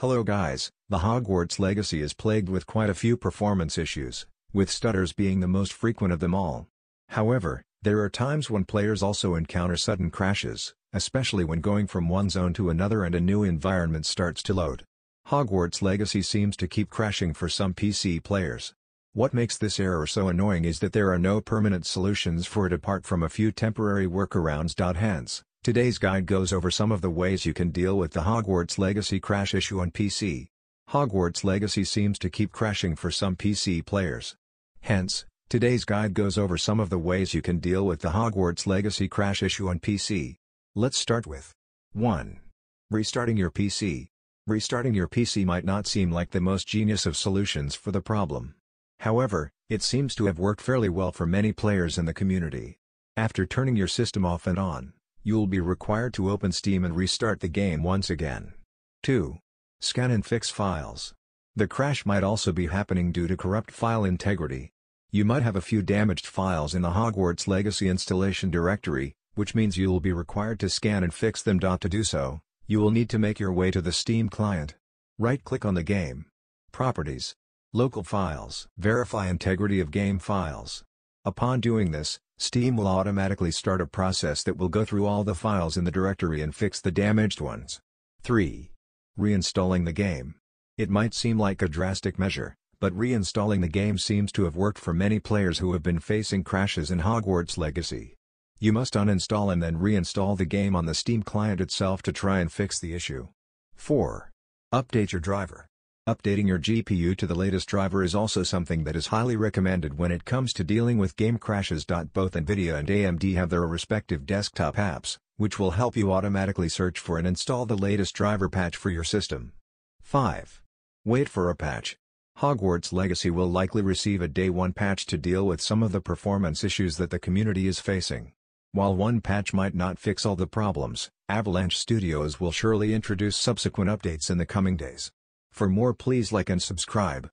Hello guys, the Hogwarts Legacy is plagued with quite a few performance issues, with stutters being the most frequent of them all. However, there are times when players also encounter sudden crashes, especially when going from one zone to another and a new environment starts to load. Hogwarts Legacy seems to keep crashing for some PC players. What makes this error so annoying is that there are no permanent solutions for it apart from a few temporary workarounds. Hence, Today's guide goes over some of the ways you can deal with the Hogwarts Legacy crash issue on PC. Hogwarts Legacy seems to keep crashing for some PC players. Hence, today's guide goes over some of the ways you can deal with the Hogwarts Legacy crash issue on PC. Let's start with 1. Restarting your PC. Restarting your PC might not seem like the most genius of solutions for the problem. However, it seems to have worked fairly well for many players in the community. After turning your system off and on, you'll be required to open Steam and restart the game once again. 2. Scan and fix files. The crash might also be happening due to corrupt file integrity. You might have a few damaged files in the Hogwarts Legacy installation directory, which means you will be required to scan and fix them. To do so, you will need to make your way to the Steam client. Right-click on the game. Properties. Local files. Verify integrity of game files. Upon doing this, Steam will automatically start a process that will go through all the files in the directory and fix the damaged ones. 3. Reinstalling the game. It might seem like a drastic measure, but reinstalling the game seems to have worked for many players who have been facing crashes in Hogwarts Legacy. You must uninstall and then reinstall the game on the Steam client itself to try and fix the issue. 4. Update your driver. Updating your GPU to the latest driver is also something that is highly recommended when it comes to dealing with game crashes. Both Nvidia and AMD have their respective desktop apps, which will help you automatically search for and install the latest driver patch for your system. 5. Wait for a patch. Hogwarts Legacy will likely receive a day 1 patch to deal with some of the performance issues that the community is facing. While one patch might not fix all the problems, Avalanche Studios will surely introduce subsequent updates in the coming days. For more please like and subscribe.